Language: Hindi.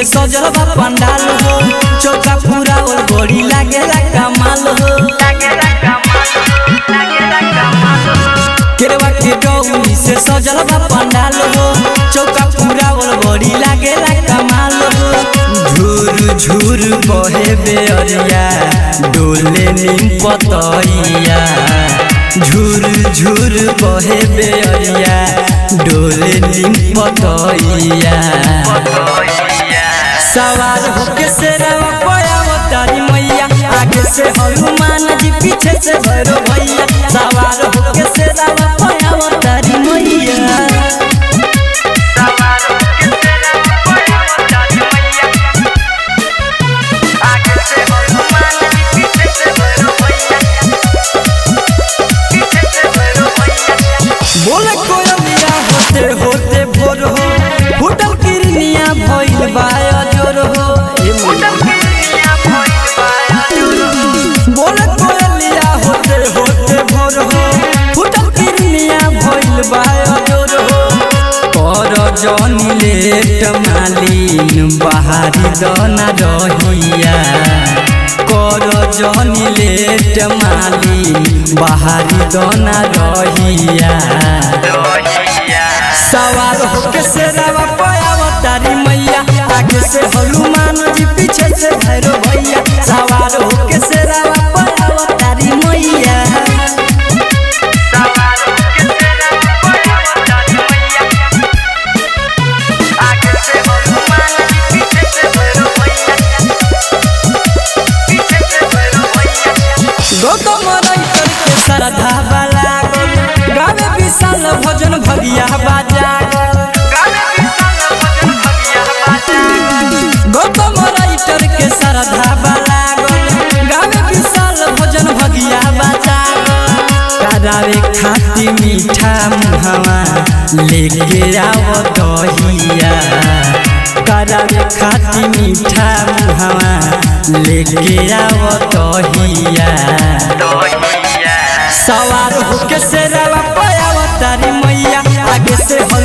से सजवा पंडाल हो। चौका पूरा और बड़ी लागेला कमाल हो। केरवा के डौनी से सजलवा पंडाल हो। चौका पूरा और बड़ी लागेला कमाल हो। झूर झूर बहे बेरिया डोले नीम पतैया। झूर झूर बहे बेरिया डोले नीम पतैया। सवार होके से तारी मैया। आगे से हनुमान जी पीछे से भैरो भैया। सवार होके से तारी मैया। बोले कोयलिया होते होते भोर हो। फुटल किरनिया भइल बाया। जनी लेट मालिन बहारी दना रहिया। कर जनी लेट मालिन बहारी दना रहिया। सवार होके से रवा पाया तारी मैया आगे से हनुमान जी पीछे से भैरो भैया। खाती मीठा मुहावा लेके आओ दहिया। करम खाती मीठा मुहावा लेके आओ दहिया। सवार होके से रवा पाया तारी मैया, आगे से हो